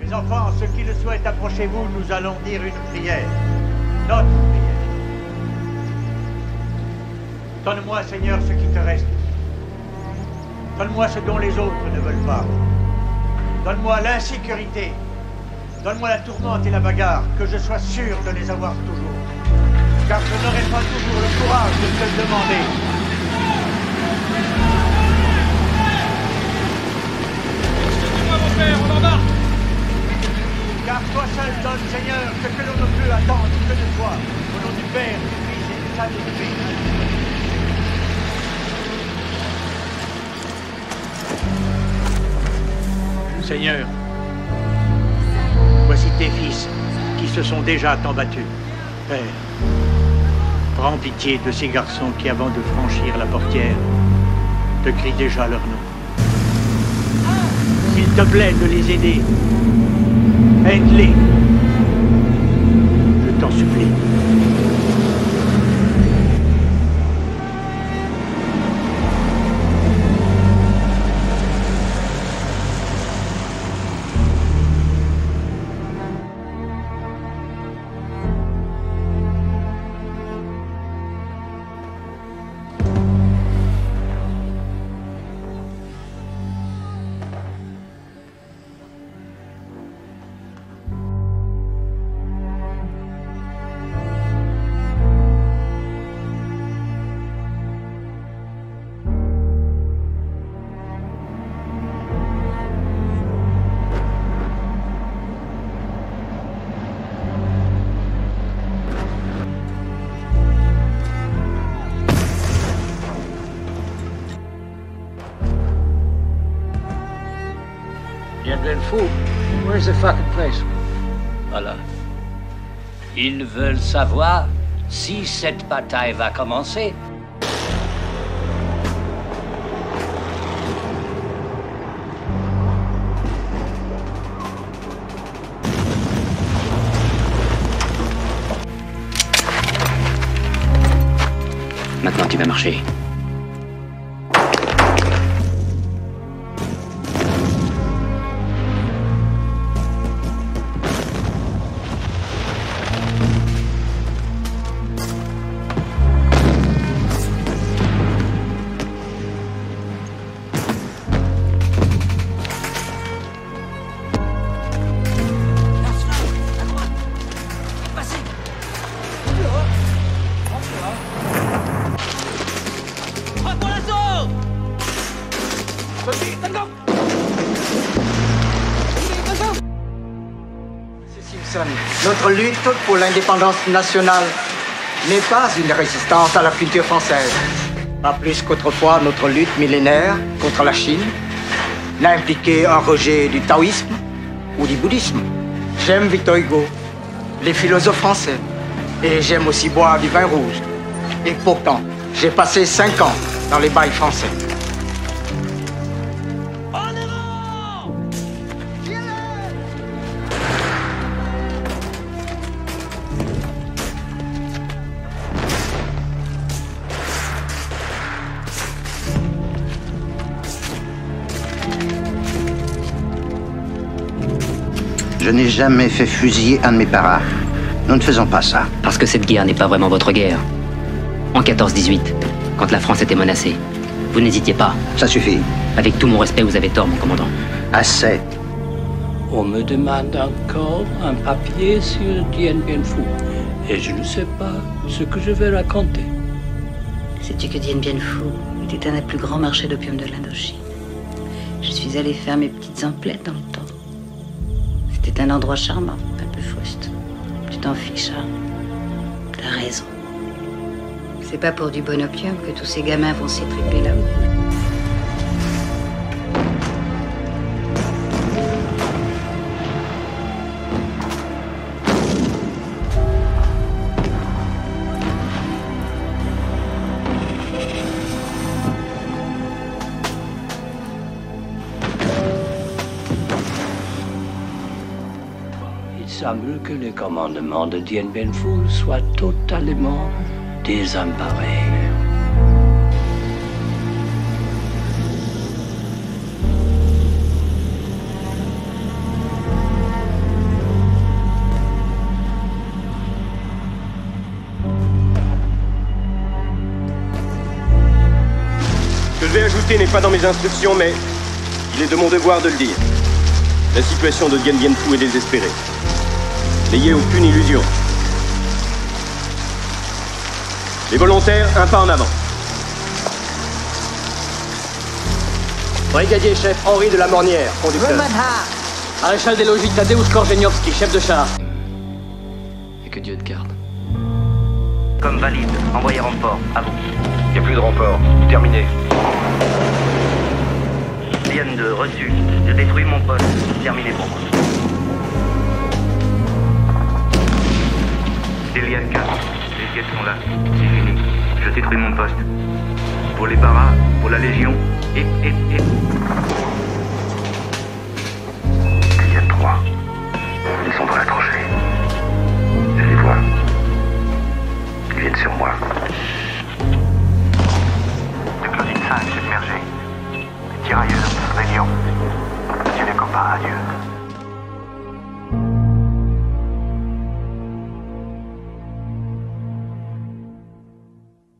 Mes enfants, ceux qui le souhaitent, approchez-vous, nous allons dire une prière. Notre prière. Donne-moi, Seigneur, ce qui te reste. Donne-moi ce dont les autres ne veulent pas. Donne-moi l'insécurité. Donne-moi la tourmente et la bagarre, que je sois sûr de les avoir toujours. Car je n'aurai pas toujours le courage de te le demander. Excusez-moi, mon père, on embarque Car toi seul Seigneur, ce que l'on ne peut attendre que de toi. Au nom du Père, du Fils et du Saint-Esprit. Seigneur, voici tes fils qui se sont déjà tant battus. Père, prends pitié de ces garçons qui, avant de franchir la portière, te crient déjà leur nom. S'il te plaît de les aider, aide-les. Je t'en supplie. Bien Bien Fou, where's the fucking place? Voilà. Ils veulent savoir si cette bataille va commencer. Maintenant, tu vas marcher. Notre lutte pour l'indépendance nationale n'est pas une résistance à la culture française. Pas plus qu'autrefois, notre lutte millénaire contre la Chine n'a impliqué un rejet du taoïsme ou du bouddhisme. J'aime Victor Hugo, les philosophes français, et j'aime aussi boire du vin rouge. Et pourtant, j'ai passé cinq ans dans les bails français. Je n'ai jamais fait fusiller un de mes paras. Nous ne faisons pas ça. Parce que cette guerre n'est pas vraiment votre guerre. En 14-18, quand la France était menacée, vous n'hésitiez pas. Ça suffit. Avec tout mon respect, vous avez tort, mon commandant. Assez. On me demande encore un papier sur Dien Bien Phu. Et je ne sais pas ce que je vais raconter. Sais-tu que Dien Bien Phu était un des plus grands marchés d'opium de l'Indochine? Je suis allée faire mes petites emplettes dans le temps. C'était un endroit charmant, un peu faust. Tu t'en fiches, hein T'as raison. C'est pas pour du bon opium que tous ces gamins vont s'étriper là-haut. préambule que les commandements de Dien Bien Phu soient totalement désemparés. Ce que je vais ajouter n'est pas dans mes instructions, mais il est de mon devoir de le dire. La situation de Dien Bien Phu est désespérée. N'ayez aucune illusion. Les volontaires, un pas en avant. Brigadier chef Henri de la Mornière, conducteur. Maréchal des logis Tadeusz Korzenioski, chef de char. Et que Dieu te garde. Comme valide, envoyé renfort, à vous. Il n'y a plus de renfort. Terminé. Liane 2, reçu. Je détruis mon poste. Terminé pour moi. C'est fini. Je détruis mon poste. Pour les paras, pour la Légion, et, et, et... Il y a trois. Ils sont dans la tranchée. Je les vois. Ils viennent sur moi. Le Claudine 5 submergé. Les tirailleurs, Réunion. Dieu les copains, adieu.